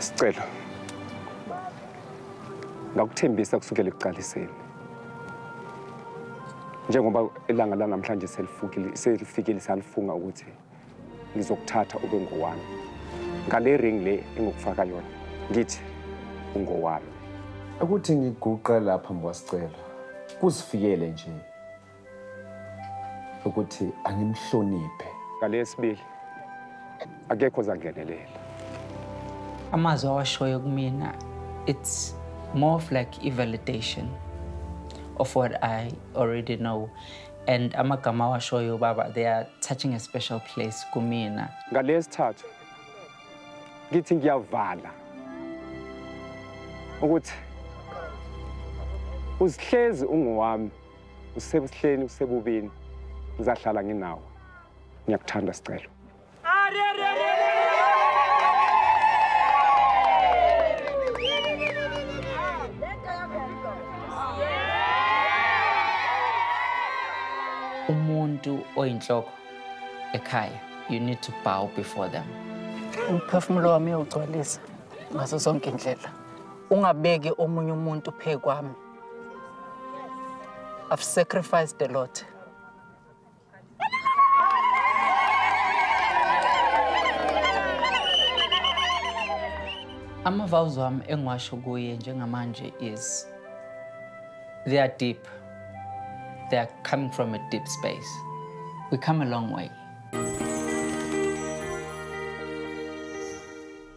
sicelo. Ngakuthembisa kusukela ekuqaliseni. Njengoba ilanga lanamhlanje selifikile salifunga ukuthi ngizokuthatha ube ngowami. Ngale ring le engokufaka yona ngithi ungowami. Ukuthi ngiguqe lapha mbwasicelo kuzifikele nje ukuthi angimhloniphe. Ngale yesibili akekho zangenelela amazwi awashoyo kumina it's more of like i-validation of what i already know. And amagama awashoyo baba they are touching a special place kumina. Ngale yesithathu ngithi ngiyavala ukuthi uzihlezi ungowami usebuhleni usebubini ngizahlala nginawe ngiyakuthanda sicelo. Umuntu oyinhloko ekhaya you need to bow before them. Umphefumulo wami uyawugcwalisa ngazo zonke indlela. Ungabeki omunye umuntu phe kwami. I've sacrificed a lot. Ama-vows wami engiwasho kuye njengamanje is they are deep they are coming from a deep space. We come a long way